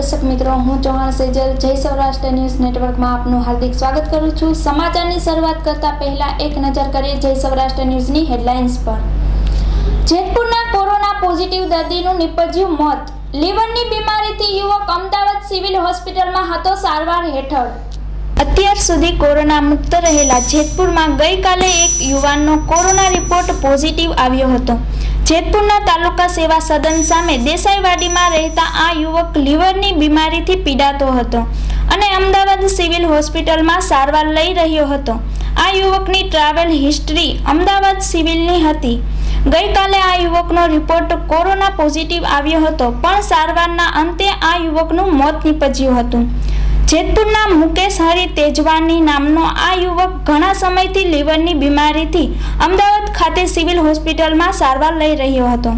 દર્શક મિત્રો, હું ચૌહાણ સેજલ, જય સૌરાષ્ટ્ર ન્યૂઝ નેટવર્કમાં આપનું હાર્દિક સ્વાગત કરું છું. સમાચારની શરૂઆત કરતા પહેલા એક નજર કરીએ જય સૌરાષ્ટ્ર ન્યૂઝની હેડલાઇન્સ પર. જેતપુરના કોરોના પોઝિટિવ દર્દીનું નિપજ્યું મોત. લીવરની બીમારીથી યુવક અમદાવાદ સિવિલ હોસ્પિટલમાં હતો સારવાર હેઠળ. અત્યાર સુધી કોરોના મુક્ત રહેલા જેતપુરમાં ગઈકાલે એક યુવાનનો કોરોના રિપોર્ટ પોઝિટિવ આવ્યો હતો. જેતપુરના તાલુકા સેવા સદન સામે દેસાઈવાડીમાં રહેતા આ યુવક લીવરની બીમારીથી પીડાતો હતો અને અમદાવાદ સિવિલ હોસ્પિટલમાં સારવાર લઈ રહ્યો હતો. આ યુવકની ટ્રાવેલ હિસ્ટ્રી અમદાવાદ સિવિલની હતી. ગઈકાલે આ યુવકનો રિપોર્ટ કોરોના પોઝિટિવ આવ્યો હતો, પણ સારવારના અંતે આ યુવકનું મોત નીપજ્યું હતું. જેતપુરના મુકેશ હરિ તેજવાની નામનો આ યુવક ઘણા સમયથી લીવરની બીમારીથી અમદાવાદ ખાતે સિવિલ હોસ્પિટલમાં સારવાર લઈ રહ્યો હતો.